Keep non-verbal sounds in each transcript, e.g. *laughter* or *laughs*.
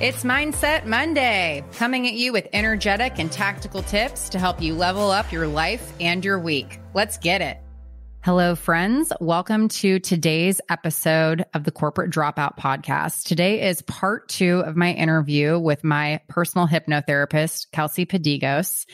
It's Mindset Monday, coming at you with energetic and tactical tips to help you level up your life and your week. Let's get it. Hello, friends. Welcome to today's episode of the Corporate Dropout Podcast. Today is part two of my interview with my personal hypnotherapist, Kelsey Padigos.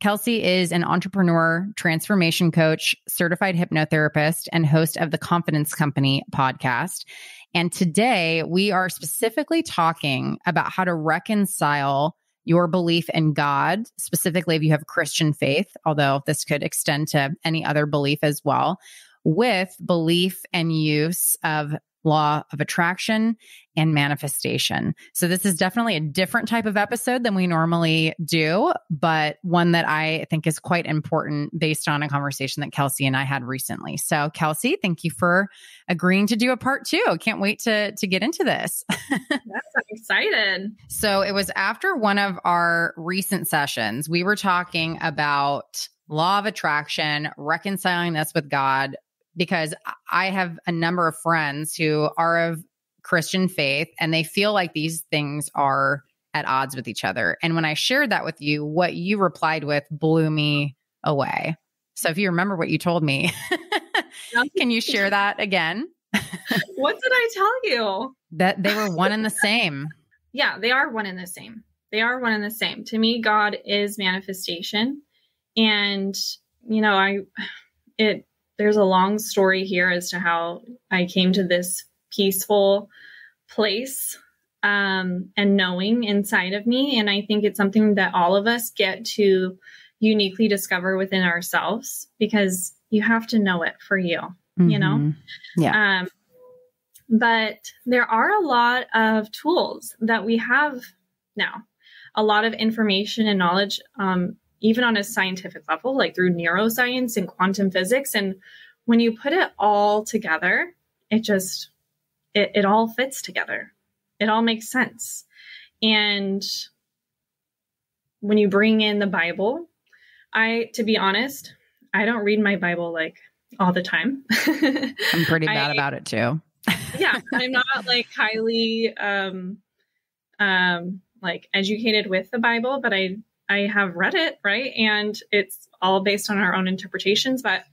Kelsey is an entrepreneur, transformation coach, certified hypnotherapist, and host of the Confidence Company podcast. And today we are specifically talking about how to reconcile your belief in God, specifically if you have Christian faith, although this could extend to any other belief as well, with belief and use of law of attraction and manifestation. So this is definitely a different type of episode than we normally do, but one that I think is quite important based on a conversation that Kelsey and I had recently. So Kelsey, thank you for agreeing to do a part two. Can't wait to to get into this. *laughs* yes, I'm excited. So it was after one of our recent sessions, we were talking about law of attraction, reconciling this with God, because I have a number of friends who are of Christian faith and they feel like these things are at odds with each other. And when I shared that with you, what you replied with blew me away. So if you remember what you told me, *laughs* can you share that again? *laughs* what did I tell you? That they were one and the *laughs* same. Yeah, they are one and the same. They are one and the same. To me, God is manifestation. And, you know, I, *sighs* it, there's a long story here as to how I came to this peaceful place um, and knowing inside of me. And I think it's something that all of us get to uniquely discover within ourselves because you have to know it for you, mm-hmm. you know? Mm-hmm. Yeah. Um, but there are a lot of tools that we have now, a lot of information and knowledge um, even on a scientific level, like through neuroscience and quantum physics. And when you put it all together, it just, it, it all fits together. It all makes sense. And when you bring in the Bible, I, to be honest, I don't read my Bible like all the time. *laughs* I'm pretty bad I, about it too. *laughs* yeah, I'm not like highly um um like educated with the Bible, but I I have read it, right? And it's all based on our own interpretations. But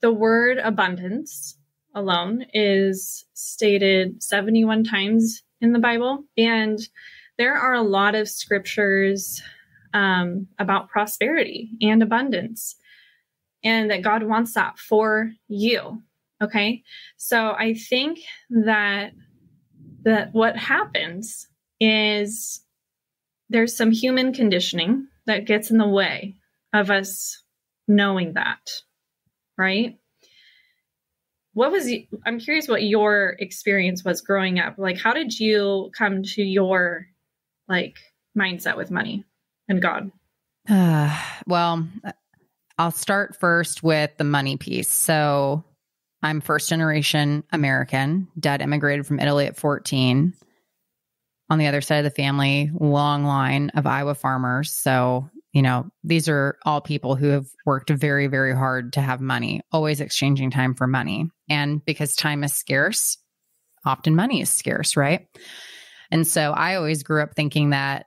the word abundance alone is stated 71 times in the Bible. And there are a lot of scriptures um, about prosperity and abundance, and that God wants that for you. Okay. So I think that that what happens is there's some human conditioning that gets in the way of us knowing that, right? What was I'm curious what your experience was growing up. Like how did you come to your like mindset with money and God? Uh, well, I'll start first with the money piece. So, I'm first generation American. Dad immigrated from Italy at 14 on the other side of the family, long line of Iowa farmers. So, you know, these are all people who have worked very, very hard to have money, always exchanging time for money. And because time is scarce, often money is scarce, right? And so I always grew up thinking that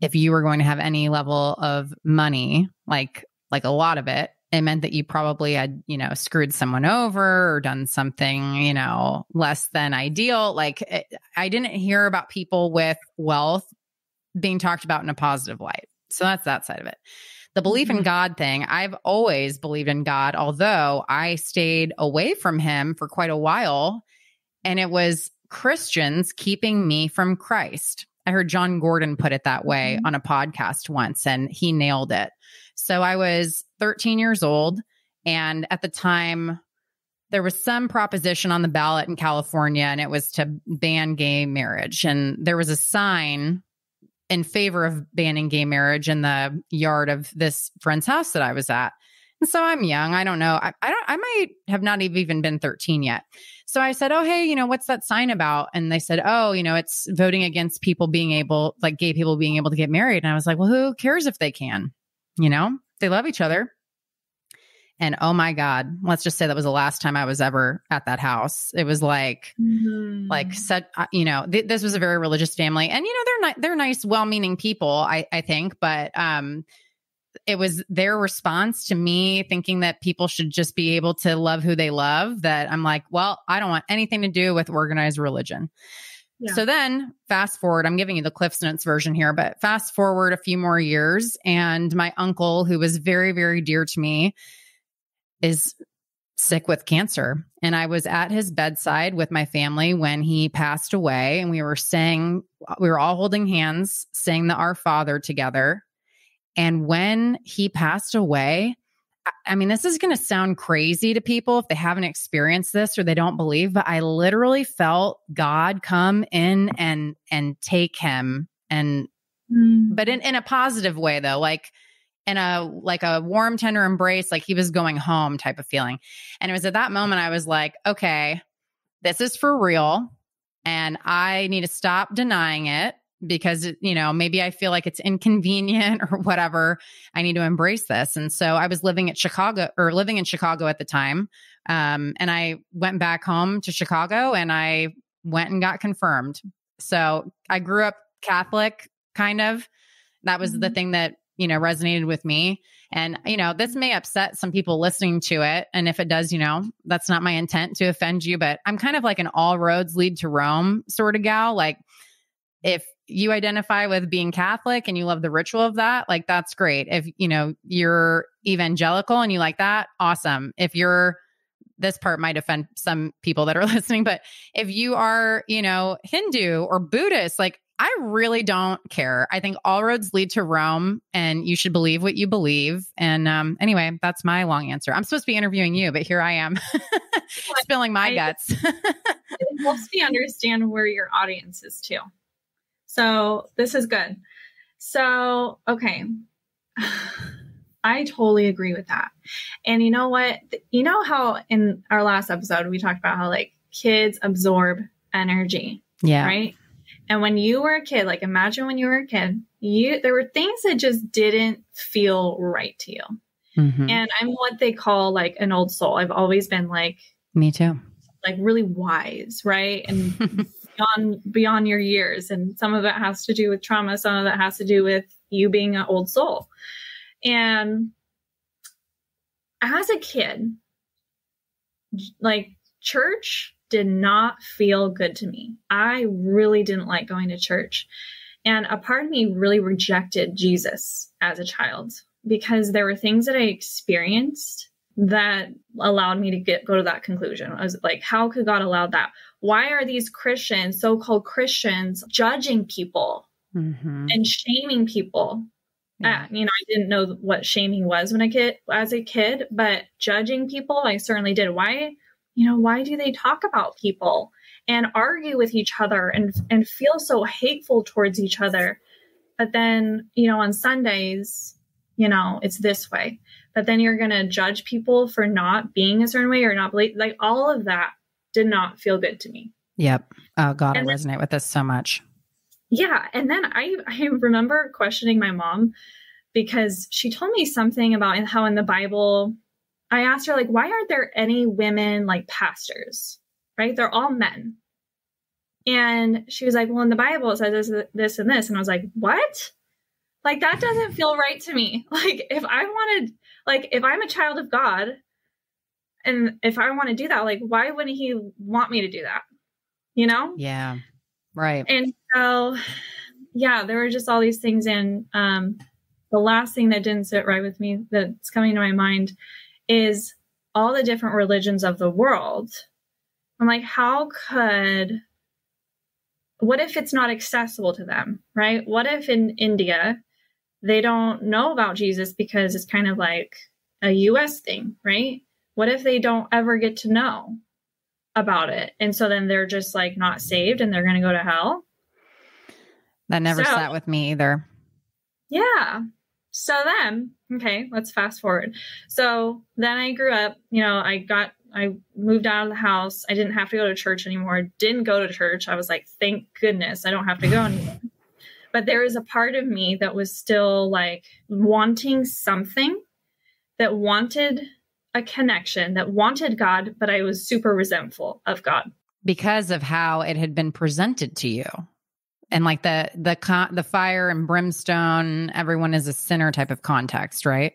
if you were going to have any level of money, like like a lot of it, it meant that you probably had, you know, screwed someone over or done something, you know, less than ideal. Like it, eh, I didn't hear about people with wealth being talked about in a positive light. So that's that side of it. The belief mm-hmm. in God thing, I've always believed in God, although I stayed away from him for quite a while. And it was Christians keeping me from Christ. I heard John Gordon put it that way mm-hmm. on a podcast once, and he nailed it. So I was 13 years old. And at the time, there was some proposition on the ballot in California, and it was to ban gay marriage. And there was a sign in favor of banning gay marriage in the yard of this friend's house that I was at. And so I'm young. I don't know. I, I don't. I might have not even been 13 yet. So I said, "Oh, hey, you know, what's that sign about?" And they said, "Oh, you know, it's voting against people being able, like gay people being able to get married." And I was like, "Well, who cares if they can?" You know, they love each other. And oh my God, let's just say that was the last time I was ever at that house. It was like, Mhm. like such, uh, you know, th- this was a very religious family and, you know, they're not, they're nice, well-meaning people, I, I think, but, um, it was their response to me thinking that people should just be able to love who they love that I'm like, well, I don't want anything to do with organized religion. So then fast forward, I'm giving you the Cliff's Notes version here, but fast forward a few more years, and my uncle, who was very, very dear to me, is sick with cancer. And I was at his bedside with my family when he passed away, and we were saying, we were all holding hands, saying the Our Father together. And when he passed away, I- mean, this is going to sound crazy to people if they haven't experienced this or they don't believe, but I literally felt God come in and and take him and Mm. but in, in a positive way though, like in a like a warm, tender embrace, like he was going home type of feeling. And it was at that moment I was like, okay, this is for real. And I need to stop denying it because, you know, maybe I feel like it's inconvenient *laughs* or whatever. I need to embrace this. And so I was living at Chicago or living in Chicago at the time. Um, and I went back home to Chicago and I went and got confirmed. So I grew up Catholic, kind of. That was the Mhm. thing that, you know, resonated with me. And, you know, this may upset some people listening to it. And if it does, you know, that's not my intent to offend you, but I'm kind of like an all roads lead to Rome sort of gal. Like, if you identify with being Catholic and you love the ritual of that, like that's great. If you know you're evangelical and you like that, awesome. If you're this part might offend some people that are *laughs* listening, but if you are, you know, Hindu or Buddhist, like I really don't care. I think all roads lead to Rome and you should believe what you believe. And um anyway, that's my long answer. I'm supposed to be interviewing you, but here I am *laughs* spilling my I- guts. it helps me understand where your audience is too. So this is good. So, okay. *sighs* I totally agree with that. And you know what? You know how in our last episode we talked about how like kids absorb energy, yeah. right? And when you were a kid, like imagine when you were a kid, you there were things that just didn't feel right to you. Mhm. And I'm what they call like an old soul. I've always been like Me too. like really wise, right? And *laughs* beyond beyond your years. And some of it has to do with trauma, some of it has to do with you being an old soul. And as a kid, like church did not feel good to me. I really didn't like going to church. And a part of me really rejected Jesus as a child because there were things that I experienced that allowed me to get go to that conclusion. I was like, how could God allow that? Why are these Christians, so-called Christians, judging people Mhm. and shaming people? Yeah. Uh, you know, I didn't know what shaming was when I kid as a kid, but judging people, I certainly did. Why, you know, why do they talk about people and argue with each other and and feel so hateful towards each other? But then, you know, on Sundays, you know, it's this way. But then you're gonna judge people for not being a certain way or not believe like all of that did not feel good to me. Yep. Oh God, I And then- resonate with this so much. Yeah, and then I I remember questioning my mom because she told me something about how in the Bible I asked her like why aren't there any women like pastors? Right? They're all men. And she was like, "Well, in the Bible it says this this and this." And I was like, "What?" Like that doesn't feel right to me. *laughs* Like if I wanted like if I'm a child of God and if I want to do that, like why wouldn't he want me to do that? You know? Yeah. Right. And so, yeah, there were just all these things. And um, the last thing that didn't sit right with me that's coming to my mind is all the different religions of the world. I'm like, how could, what if it's not accessible to them, right? What if in India, they don't know about Jesus because it's kind of like a US thing, right? What if they don't ever get to know? about it. And so then they're just like not saved and they're going to go to hell. That never So- sat with me either. Yeah. So then, okay, let's fast forward. So then I grew up, you know, I got, I moved out of the house. I didn't have to go to church anymore. Didn't go to church. I was like, thank goodness I don't have to go anymore. But there was a part of me that was still like wanting something that wanted a connection that wanted God, but I was super resentful of God because of how it had been presented to you. And like the the con- the fire and brimstone, everyone is a sinner type of context, right?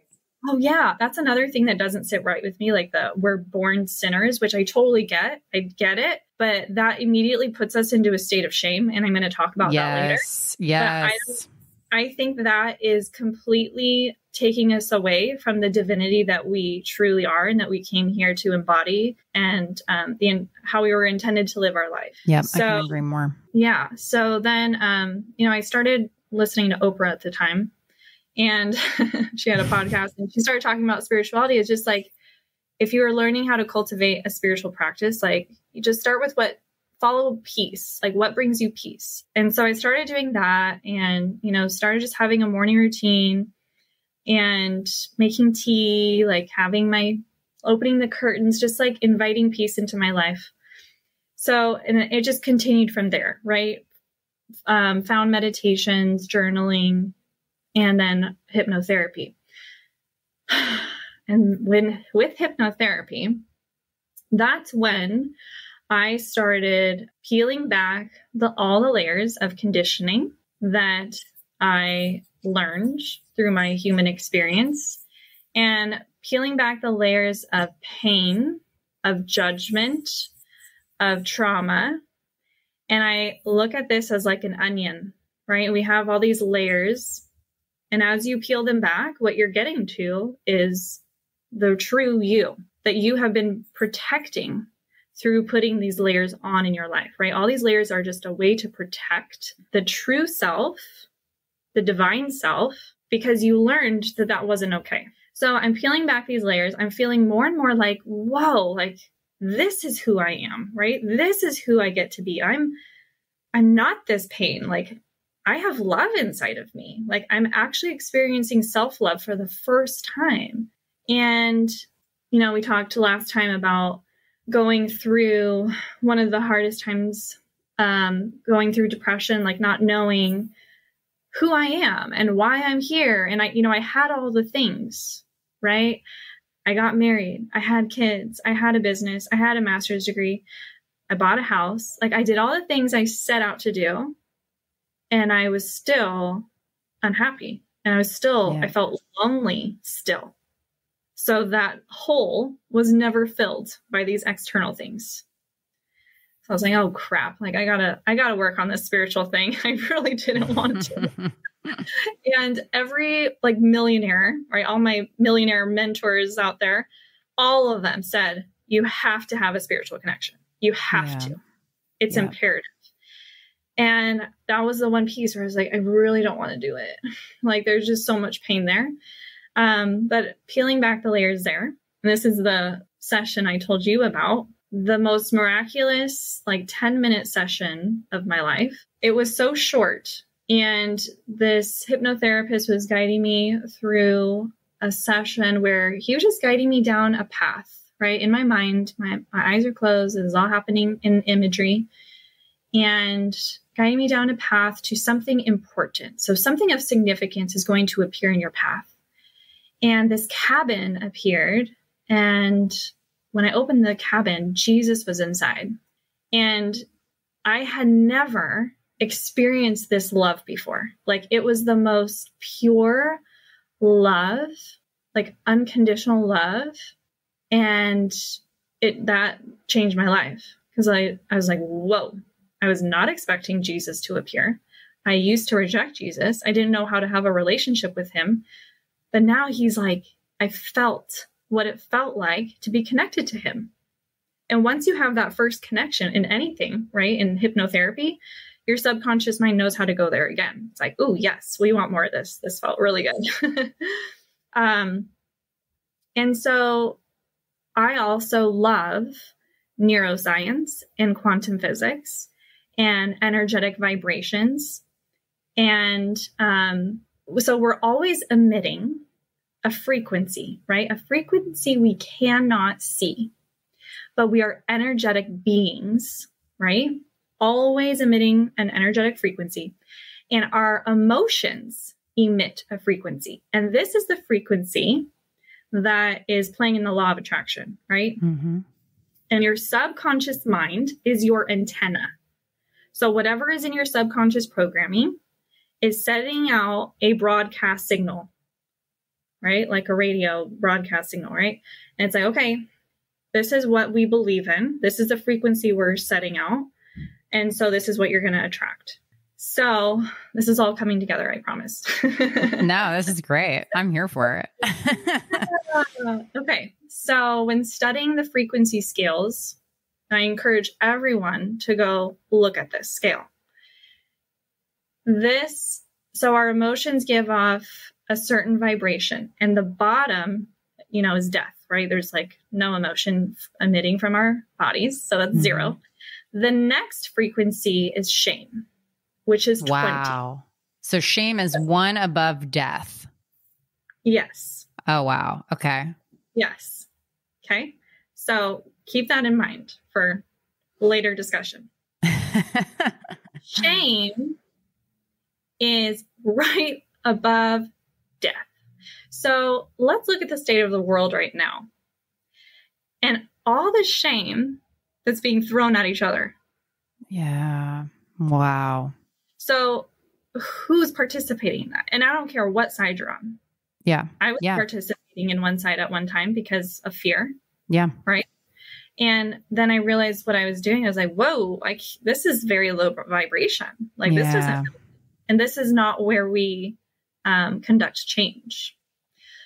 Oh yeah, that's another thing that doesn't sit right with me. Like the we're born sinners, which I totally get. I get it, but that immediately puts us into a state of shame, and I'm going to talk about yes, that later. Yes, I, think that is completely taking us away from the divinity that we truly are and that we came here to embody, and um, the how we were intended to live our life. Yeah, so, I can agree more. Yeah. So then, um, you know, I started listening to Oprah at the time and *laughs* she had a podcast and she started talking about spirituality. It's just like if you are learning how to cultivate a spiritual practice, like you just start with what follow peace, like what brings you peace. And so I started doing that and, you know, started just having a morning routine and making tea, like having my opening the curtains, just like inviting peace into my life. So, and it just continued from there, right? Um, found meditations, journaling, and then hypnotherapy. *sighs* And when with hypnotherapy, that's when I started peeling back the all the layers of conditioning that I learned through my human experience and peeling back the layers of pain, of judgment, of trauma. And I look at this as like an onion, right? We have all these layers and as you peel them back, what you're getting to is the true you that you have been protecting through putting these layers on in your life, right? All these layers are just a way to protect the true self, the divine self, because you learned that that wasn't okay. So I'm peeling back these layers. I'm feeling more and more like, whoa, like this is who I am, right? This is who I get to be. I'm, I'm not this pain. Like I have love inside of me. Like I'm actually experiencing self love for the first time. And, you know, we talked last time about going through one of the hardest times, um, going through depression, like not knowing who I am and why I'm here. And I, you know, I had all the things, right? I got married. I had kids. I had a business. I had a master's degree. I bought a house. Like I did all the things I set out to do and I was still unhappy and I was still, yeah. I felt lonely still. So that hole was never filled by these external things. So I was like, oh crap, like I gotta, I gotta work on this spiritual thing. *laughs* I really didn't want to. *laughs* and every like millionaire, right? All my millionaire mentors out there, all of them said, you have to have a spiritual connection. You have yeah. to. It's yeah. imperative. And that was the one piece where I was like, I really don't want to do it. *laughs* like there's just so much pain there. Um, but peeling back the layers there, this is the session I told you about, the most miraculous, like 10 minute session of my life. It was so short. And this hypnotherapist was guiding me through a session where he was just guiding me down a path, right? In my mind, my, my eyes are closed. It is all happening in imagery. And guiding me down a path to something important. So, something of significance is going to appear in your path. And this cabin appeared. And when I opened the cabin, Jesus was inside. And I had never experienced this love before. Like, it was the most pure love, like unconditional love. And it that changed my life because I, I was like, whoa, I was not expecting Jesus to appear. I used to reject Jesus. I didn't know how to have a relationship with him. But now he's like, I felt what it felt like to be connected to him. And once you have that first connection in anything, right, in hypnotherapy, your subconscious mind knows how to go there again. It's like, oh, yes, we want more of this. This felt really good. *laughs* um, and so I also love neuroscience and quantum physics and energetic vibrations. And um, so we're always emitting a frequency, right? A frequency we cannot see, but we are energetic beings, right? Always emitting an energetic frequency. And our emotions emit a frequency. And this is the frequency that is playing in the law of attraction, right? Mm-hmm. And your subconscious mind is your antenna. So, whatever is in your subconscious programming is setting out a broadcast signal, right? Like a radio broadcast signal, right? And it's like, okay, this is what we believe in. This is the frequency we're setting out. And so, this is what you're going to attract. So, this is all coming together, I promise. *laughs* no, this is great. I'm here for it. *laughs* okay. So, when studying the frequency scales, I encourage everyone to go look at this scale. This, so our emotions give off a certain vibration, and the bottom, you know, is death, right? There's like no emotion emitting from our bodies. So that's mm-hmm. zero. The next frequency is shame, which is 20. Wow. So shame is one above death. Yes. Oh, wow. Okay. Yes. Okay. So keep that in mind for later discussion. *laughs* Shame is right above death. So let's look at the state of the world right now and all the shame that's being thrown at each other. Yeah. Wow. So who's participating in that? And I don't care what side you're on. Yeah. I was yeah. participating in one side at one time because of fear. Yeah. Right. And then I realized what I was doing. I was like, whoa, like this is very low vibration. Like yeah. this doesn't, and this is not where we um, conduct change.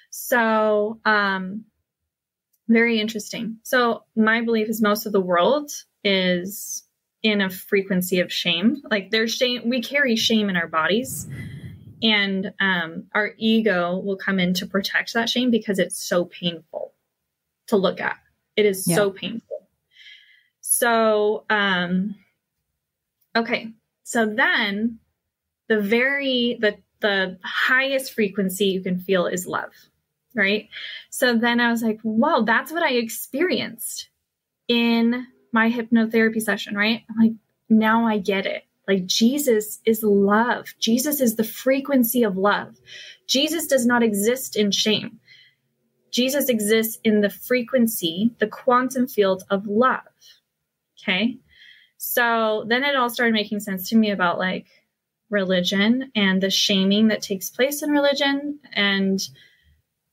So, um, very interesting. So, my belief is most of the world is in a frequency of shame. Like there's shame, we carry shame in our bodies. And um, our ego will come in to protect that shame because it's so painful to look at. It is yeah. so painful. So, um, okay. So then the very, the, the highest frequency you can feel is love. Right. So then I was like, whoa, that's what I experienced in my hypnotherapy session. Right. I'm like, now I get it. Like Jesus is love. Jesus is the frequency of love. Jesus does not exist in shame. Jesus exists in the frequency, the quantum field of love. Okay. So then it all started making sense to me about like religion and the shaming that takes place in religion. And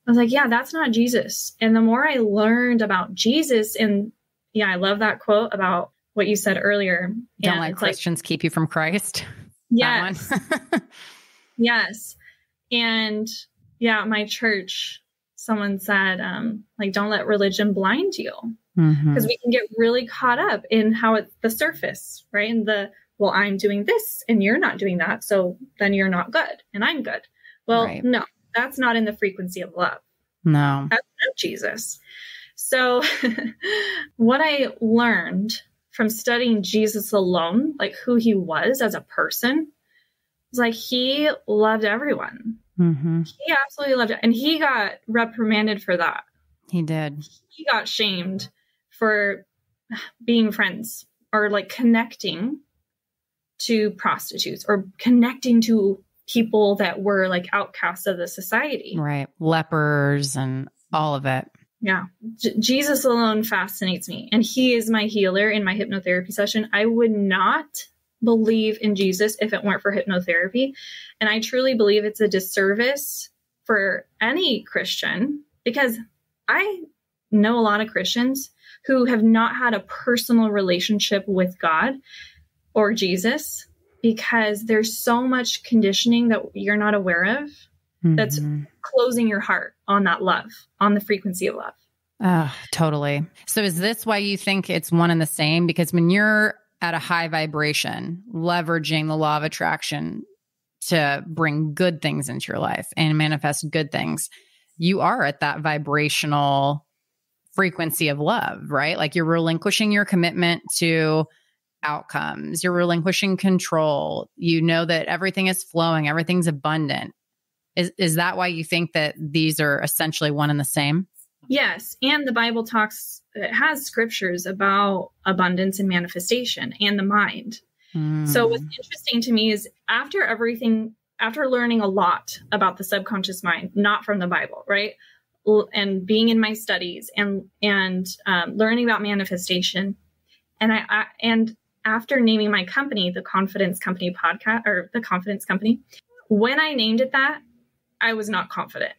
I was like, yeah, that's not Jesus. And the more I learned about Jesus, and yeah, I love that quote about what you said earlier. Don't let questions like, keep you from Christ. *laughs* Yes. *laughs* yes. And yeah, my church someone said, um, like, don't let religion blind you. Because mm-hmm. we can get really caught up in how it's the surface, right? And the, well, I'm doing this and you're not doing that. So then you're not good and I'm good. Well, right. no, that's not in the frequency of love. No. That's not Jesus. So *laughs* what I learned from studying Jesus alone, like who he was as a person, was like he loved everyone. Mm-hmm. He absolutely loved it. And he got reprimanded for that. He did. He got shamed for being friends or like connecting to prostitutes or connecting to people that were like outcasts of the society. Right. Lepers and all of it. Yeah. J- Jesus alone fascinates me. And he is my healer in my hypnotherapy session. I would not believe in Jesus if it weren't for hypnotherapy. And I truly believe it's a disservice for any Christian because I know a lot of Christians who have not had a personal relationship with God or Jesus because there's so much conditioning that you're not aware of mm-hmm. that's closing your heart on that love, on the frequency of love. Oh, totally. So is this why you think it's one and the same? Because when you're at a high vibration, leveraging the law of attraction to bring good things into your life and manifest good things, you are at that vibrational frequency of love, right? Like you're relinquishing your commitment to outcomes, you're relinquishing control. You know that everything is flowing, everything's abundant. Is is that why you think that these are essentially one and the same? Yes, and the Bible talks it has scriptures about abundance and manifestation and the mind. Mm. So what's interesting to me is after everything after learning a lot about the subconscious mind, not from the Bible, right? and being in my studies and and um, learning about manifestation and I, I and after naming my company the confidence company podcast or the confidence company when i named it that i was not confident.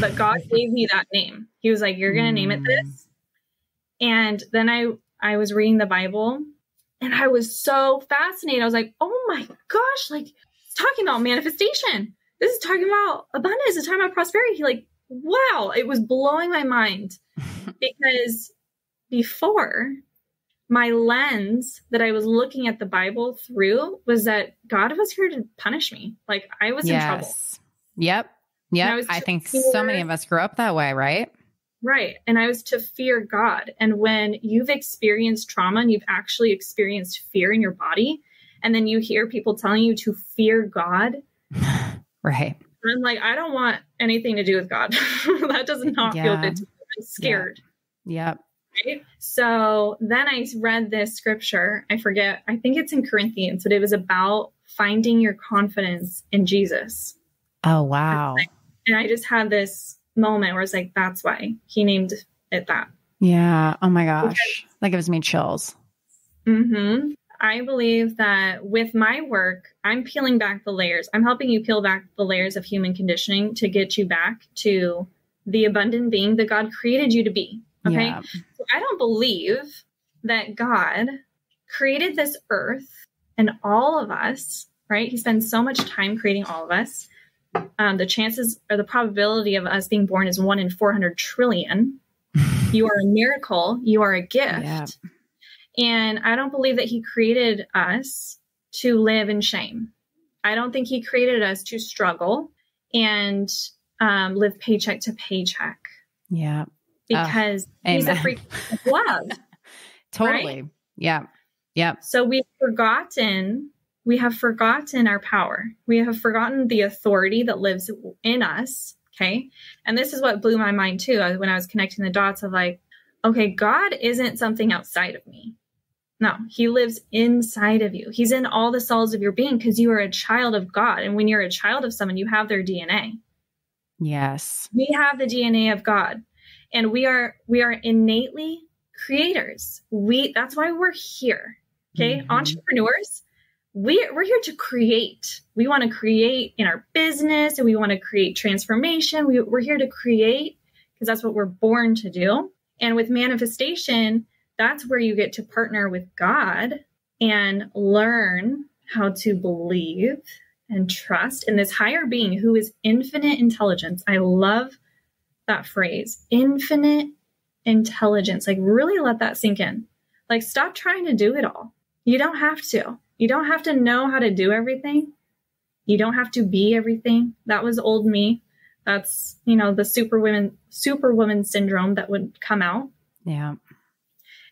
But god *laughs* gave me that name. He was like you're gonna name it this? Mm. And then i i was reading the bible and i was so fascinated. I was like oh my gosh like it's talking about manifestation. This is talking about abundance. It's talking about prosperity. Like wow, it was blowing my mind. *laughs* Because before my lens that I was looking at the Bible through was that God was here to punish me. Like I was yes. in trouble. Yep. Yep. I, I think fear, so many of us grew up that way, right? Right. And I was to fear God. And when you've experienced trauma and you've actually experienced fear in your body, and then you hear people telling you to fear God. *sighs* right. I'm like, I don't want anything to do with God. *laughs* that does not yeah. feel good to me. I'm scared. Yeah. Yep. Right? So then I read this scripture. I forget, I think it's in Corinthians, but it was about finding your confidence in Jesus. Oh, wow. And I just had this moment where it's like, that's why he named it that. Yeah. Oh my gosh. Because, that gives me chills. Mm-hmm. I believe that with my work, I'm peeling back the layers. I'm helping you peel back the layers of human conditioning to get you back to the abundant being that God created you to be. Okay. Yeah. I don't believe that God created this earth and all of us, right? He spends so much time creating all of us. Um, the chances or the probability of us being born is one in 400 trillion. *laughs* you are a miracle. You are a gift. Yeah. And I don't believe that he created us to live in shame. I don't think he created us to struggle and um, live paycheck to paycheck. Yeah. Because uh, he's a freak of love. *laughs* totally. Right? Yeah. Yeah. So we've forgotten, we have forgotten our power. We have forgotten the authority that lives in us. Okay. And this is what blew my mind too when I was connecting the dots of like, okay, God isn't something outside of me. No, he lives inside of you. He's in all the cells of your being because you are a child of God. And when you're a child of someone, you have their DNA. Yes. We have the DNA of God. And we are we are innately creators. We that's why we're here. Okay? Mm-hmm. Entrepreneurs, we we're here to create. We want to create in our business and we want to create transformation. We, we're here to create because that's what we're born to do. And with manifestation, that's where you get to partner with God and learn how to believe and trust in this higher being who is infinite intelligence. I love that phrase infinite intelligence. Like, really let that sink in. Like, stop trying to do it all. You don't have to. You don't have to know how to do everything. You don't have to be everything. That was old me. That's, you know, the superwoman superwoman syndrome that would come out. Yeah.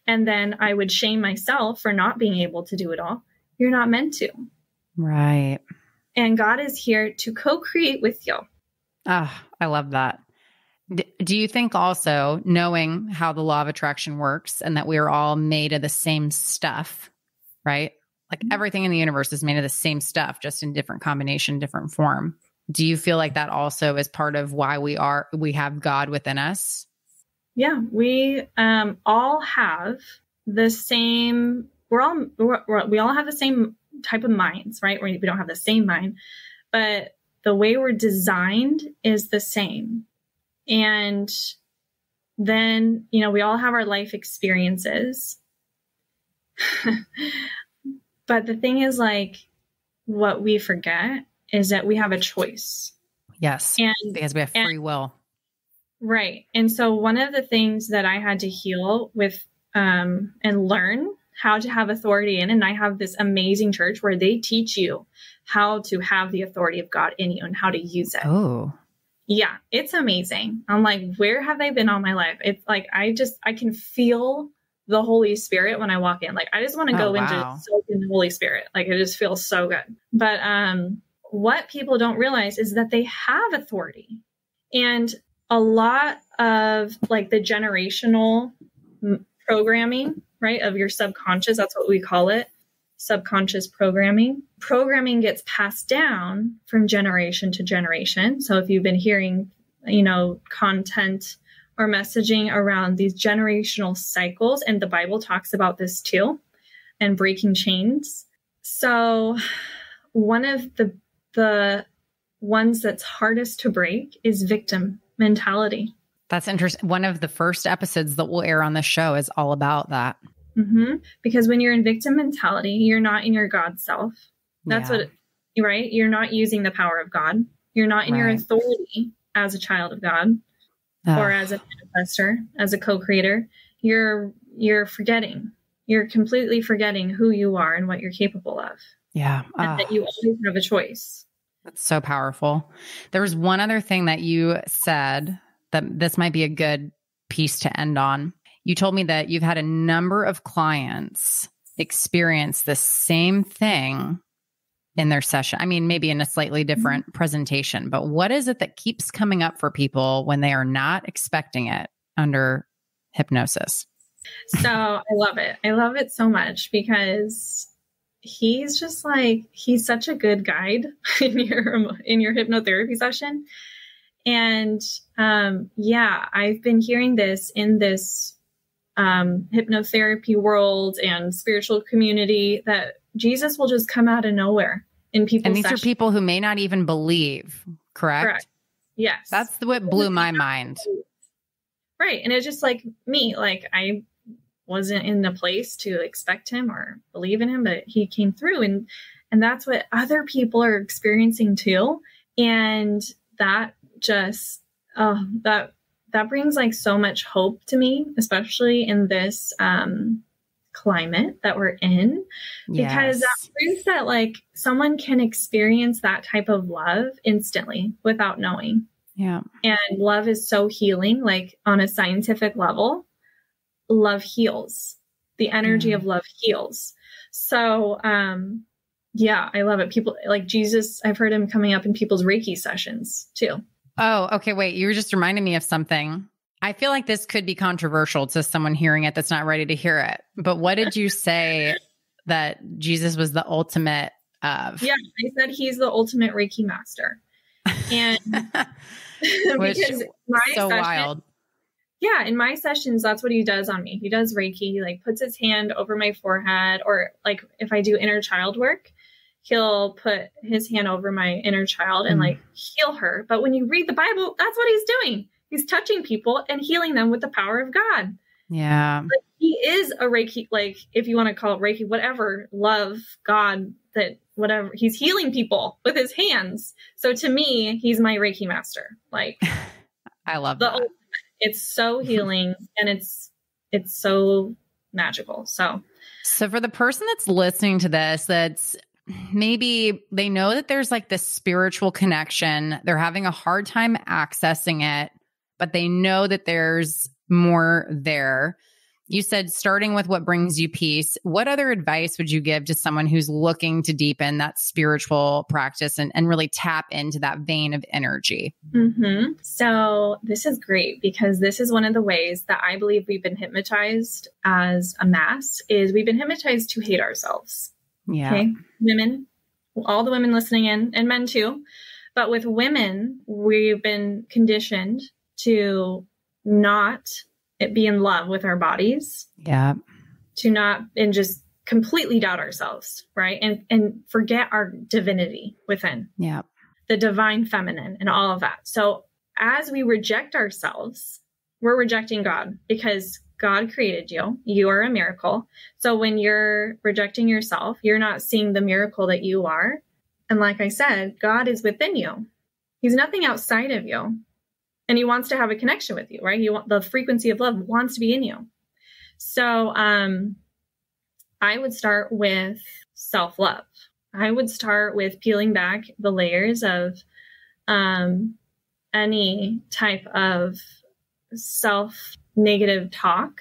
And then I would shame myself for not being able to do it all. You're not meant to. Right. And God is here to co create with you. Ah, oh, I love that. Do you think also knowing how the law of attraction works and that we are all made of the same stuff, right? Like mm-hmm. everything in the universe is made of the same stuff, just in different combination, different form. Do you feel like that also is part of why we are, we have God within us? Yeah, we um, all have the same. We're all we're, we all have the same type of minds, right? We don't have the same mind, but the way we're designed is the same. And then, you know, we all have our life experiences. *laughs* but the thing is, like, what we forget is that we have a choice. Yes. And because we have free and, will. Right. And so one of the things that I had to heal with um, and learn how to have authority in, and I have this amazing church where they teach you how to have the authority of God in you and how to use it. Oh. Yeah, it's amazing. I'm like, where have they been all my life? It's like I just I can feel the Holy Spirit when I walk in. Like I just want to oh, go wow. into soak in the Holy Spirit. Like it just feels so good. But um what people don't realize is that they have authority. And a lot of like the generational programming, right, of your subconscious, that's what we call it, subconscious programming. Programming gets passed down from generation to generation. So if you've been hearing, you know, content or messaging around these generational cycles. And the Bible talks about this too and breaking chains. So, one of the, the ones that's hardest to break is victim mentality. That's interesting. One of the first episodes that will air on the show is all about that. Mm-hmm. Because when you're in victim mentality, you're not in your God self. That's yeah. what, right? You're not using the power of God. You're not in right. your authority as a child of God or as a manifester, as a co-creator. You're you're forgetting. You're completely forgetting who you are and what you're capable of. Yeah. And that you always have a choice. That's so powerful. There was one other thing that you said that this might be a good piece to end on. You told me that you've had a number of clients experience the same thing in their session. I mean, maybe in a slightly different mm-hmm. presentation, but what is it that keeps coming up for people when they are not expecting it under hypnosis? So I love it. I love it so much because he's just like he's such a good guide *laughs* in your in your hypnotherapy session. And um yeah, I've been hearing this in this um hypnotherapy world and spiritual community that Jesus will just come out of nowhere in people. And these sessions. are people who may not even believe, correct? Correct. Yes. That's what blew my mind. Right. And it's just like me, like I wasn't in the place to expect him or believe in him, but he came through and and that's what other people are experiencing too. And that just oh that that brings like so much hope to me, especially in this um climate that we're in because yes. that proves that like someone can experience that type of love instantly without knowing. Yeah. And love is so healing like on a scientific level. Love heals. The energy mm. of love heals. So um yeah, I love it. People like Jesus, I've heard him coming up in people's Reiki sessions too. Oh, okay. Wait, you were just reminding me of something. I feel like this could be controversial to someone hearing it that's not ready to hear it. But what did you say *laughs* that Jesus was the ultimate of? Yeah, I said he's the ultimate Reiki master. And *laughs* *laughs* because my so session, wild. Yeah, in my sessions, that's what he does on me. He does Reiki, he like puts his hand over my forehead, or like if I do inner child work, he'll put his hand over my inner child and mm. like heal her. But when you read the Bible, that's what he's doing. He's touching people and healing them with the power of God. Yeah. But he is a Reiki, like if you want to call it Reiki, whatever, love, God, that whatever. He's healing people with his hands. So to me, he's my Reiki master. Like *laughs* I love the, that. It's so *laughs* healing and it's it's so magical. So So for the person that's listening to this that's maybe they know that there's like this spiritual connection, they're having a hard time accessing it but they know that there's more there. You said starting with what brings you peace. What other advice would you give to someone who's looking to deepen that spiritual practice and, and really tap into that vein of energy? Mm-hmm. So, this is great because this is one of the ways that I believe we've been hypnotized as a mass is we've been hypnotized to hate ourselves. Yeah. Okay. Women, all the women listening in and men too. But with women, we've been conditioned to not be in love with our bodies. Yeah. To not and just completely doubt ourselves, right? And and forget our divinity within. Yeah. The divine feminine and all of that. So as we reject ourselves, we're rejecting God because God created you. You are a miracle. So when you're rejecting yourself, you're not seeing the miracle that you are. And like I said, God is within you. He's nothing outside of you and he wants to have a connection with you, right? He want the frequency of love wants to be in you. So um I would start with self-love. I would start with peeling back the layers of um any type of self negative talk,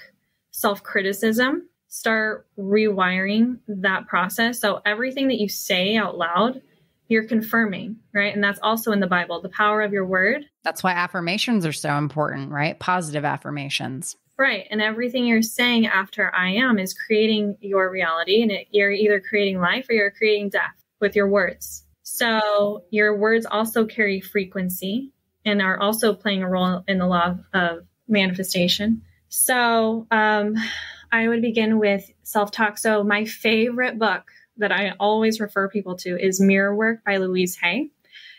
self criticism, start rewiring that process. So everything that you say out loud you're confirming, right? And that's also in the Bible, the power of your word. That's why affirmations are so important, right? Positive affirmations. Right. And everything you're saying after I am is creating your reality. And it, you're either creating life or you're creating death with your words. So your words also carry frequency and are also playing a role in the law of manifestation. So um, I would begin with self talk. So my favorite book that I always refer people to is Mirror Work by Louise Hay.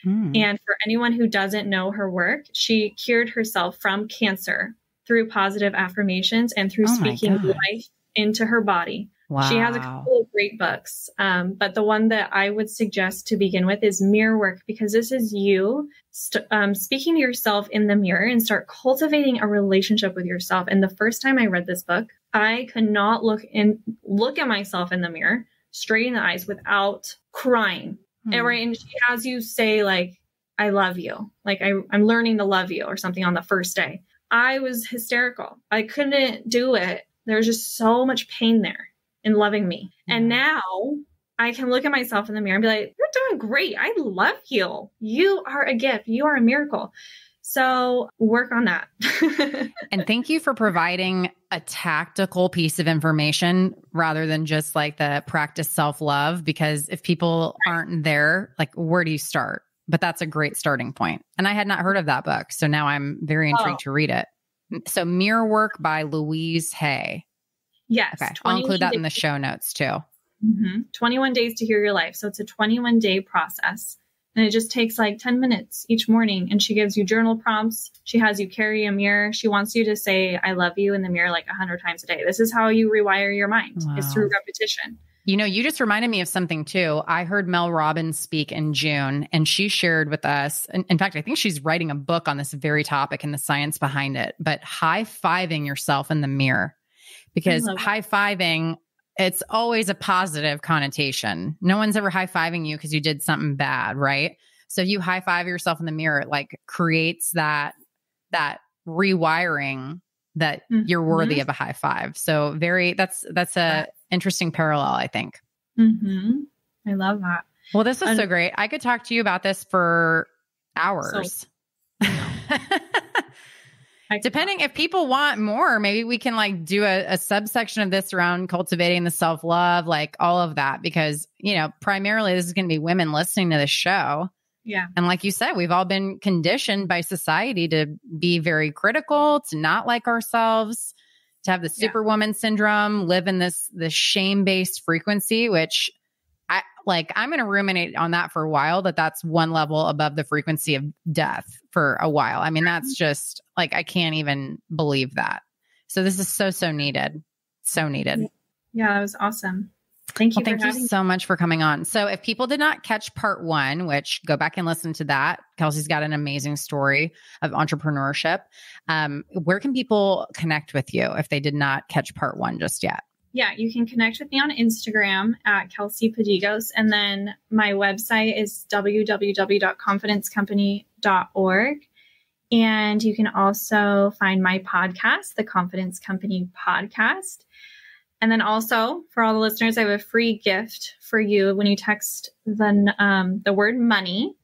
Mm. And for anyone who doesn't know her work, she cured herself from cancer through positive affirmations and through oh speaking life into her body. Wow. She has a couple of great books, um, but the one that I would suggest to begin with is Mirror Work because this is you st- um, speaking to yourself in the mirror and start cultivating a relationship with yourself. And the first time I read this book, I could not look in look at myself in the mirror straight in the eyes without crying. Hmm. And right, and she has you say like, "I love you," like I, I'm learning to love you or something on the first day. I was hysterical. I couldn't do it. There was just so much pain there in loving me. And now I can look at myself in the mirror and be like, you're doing great. I love you. You are a gift. You are a miracle. So work on that. *laughs* and thank you for providing a tactical piece of information rather than just like the practice self love. Because if people aren't there, like, where do you start? But that's a great starting point. And I had not heard of that book. So now I'm very oh. intrigued oh. to read it. So, Mirror Work by Louise Hay. Yes. Okay. I'll include that in the show notes too. Mm-hmm. 21 days to heal your life. So it's a 21 day process. And it just takes like 10 minutes each morning. And she gives you journal prompts. She has you carry a mirror. She wants you to say, I love you in the mirror like 100 times a day. This is how you rewire your mind, wow. is through repetition. You know, you just reminded me of something too. I heard Mel Robbins speak in June, and she shared with us. In, in fact, I think she's writing a book on this very topic and the science behind it, but high fiving yourself in the mirror because high fiving it's always a positive connotation. No one's ever high fiving you because you did something bad, right? So if you high five yourself in the mirror, it like creates that that rewiring that mm-hmm. you're worthy of a high five. So very that's that's a interesting parallel, I think. Mm-hmm. I love that. Well, this was so great. I could talk to you about this for hours. So, *laughs* Depending if people want more, maybe we can like do a, a subsection of this around cultivating the self love, like all of that, because, you know, primarily this is going to be women listening to the show. Yeah. And like you said, we've all been conditioned by society to be very critical, to not like ourselves, to have the superwoman yeah. syndrome, live in this this shame-based frequency which like I'm going to ruminate on that for a while that that's one level above the frequency of death for a while. I mean, that's just like I can't even believe that. So this is so so needed. So needed. Yeah, that was awesome. Thank you. Well, thank you so much for coming on. So, if people did not catch part one, which go back and listen to that, Kelsey's got an amazing story of entrepreneurship. Um, where can people connect with you if they did not catch part one just yet? Yeah, you can connect with me on Instagram at Kelsey Padigos. And then my website is www.confidencecompany.org. And you can also find my podcast, the Confidence Company Podcast. And then also for all the listeners, I have a free gift for you when you text the, um, the word money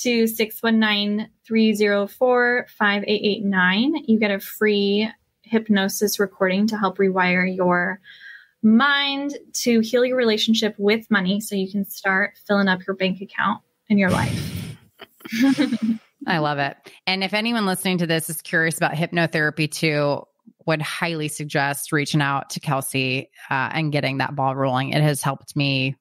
to 619-304-5889. You get a free hypnosis recording to help rewire your mind to heal your relationship with money so you can start filling up your bank account in your life. *laughs* I love it. And if anyone listening to this is curious about hypnotherapy too, would highly suggest reaching out to Kelsey uh, and getting that ball rolling. It has helped me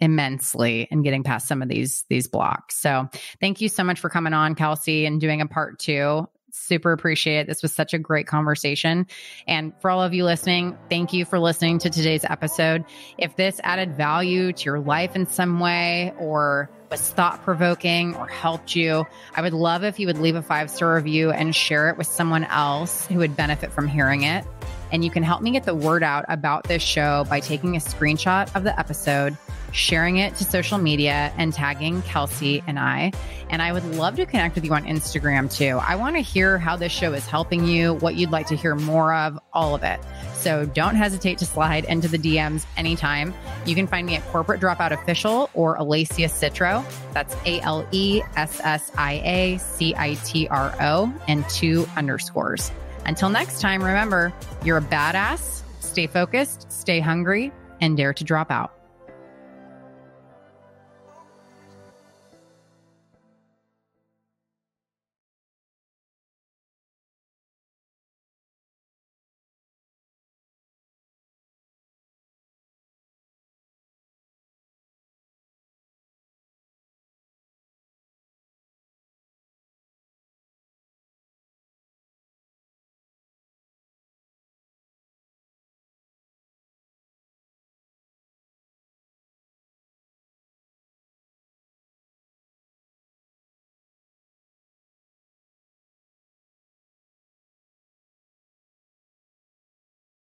immensely in getting past some of these these blocks. So thank you so much for coming on, Kelsey, and doing a part two super appreciate it. This was such a great conversation. And for all of you listening, thank you for listening to today's episode. If this added value to your life in some way or was thought provoking or helped you, I would love if you would leave a five star review and share it with someone else who would benefit from hearing it. And you can help me get the word out about this show by taking a screenshot of the episode sharing it to social media and tagging Kelsey and I. And I would love to connect with you on Instagram too. I want to hear how this show is helping you, what you'd like to hear more of, all of it. So don't hesitate to slide into the DMs anytime. You can find me at Corporate Dropout Official or Alessia Citro. That's A L E S S I A C I T R O and two underscores. Until next time, remember, you're a badass. Stay focused, stay hungry, and dare to drop out.